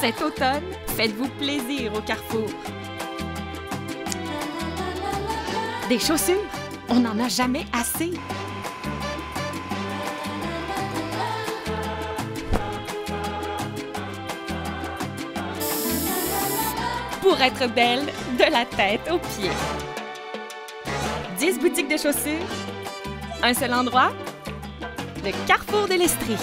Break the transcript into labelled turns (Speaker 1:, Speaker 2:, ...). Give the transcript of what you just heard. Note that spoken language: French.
Speaker 1: Cet automne, faites-vous plaisir au Carrefour. Des chaussures, on n'en a jamais assez. Pour être belle, de la tête aux pieds. 10 boutiques de chaussures, un seul endroit, le Carrefour de l'Estrie.